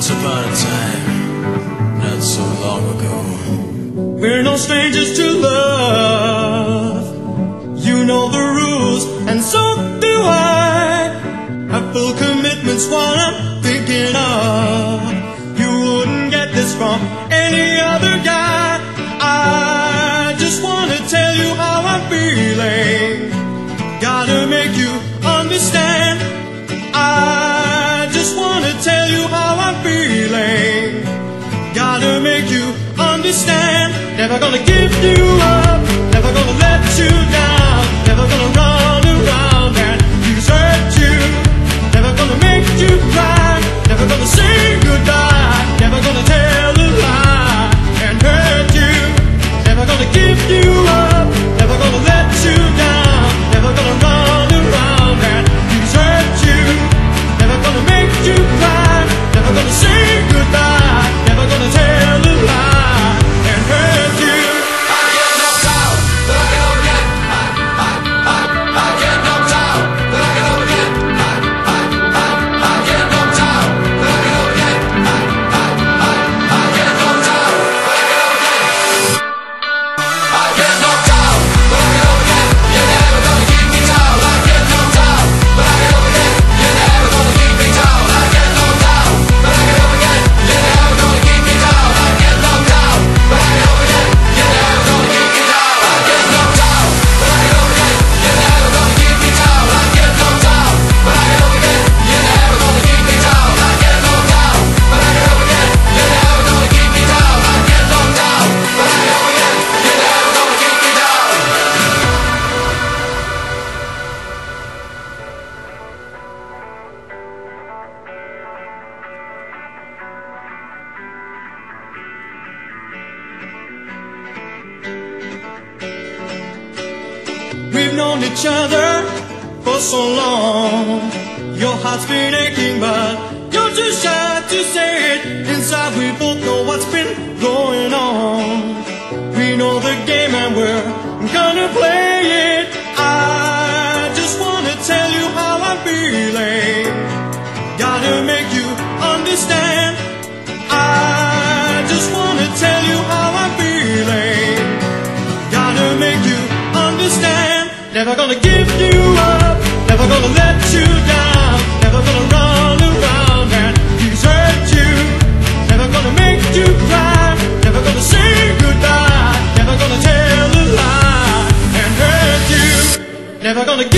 Once upon a time, not so long ago. We're no strangers to love. You know the rules, and so do I. I feel commitments while Never gonna give you up. Never gonna let you down. Never gonna run around and you. Never gonna make you cry. Never gonna say goodbye. Never gonna tell a lie and hurt you. Never gonna give you each other for so long. Your heart's been aching, but you're too shy to say it. Inside, we both know what's been going on. We know the game and we're gonna play it. I just wanna tell you how I'm feeling. Gotta make you understand. Never gonna give you up, never gonna let you down, never gonna run around and desert you, never gonna make you cry, never gonna say goodbye, never gonna tell a lie and hurt you, never gonna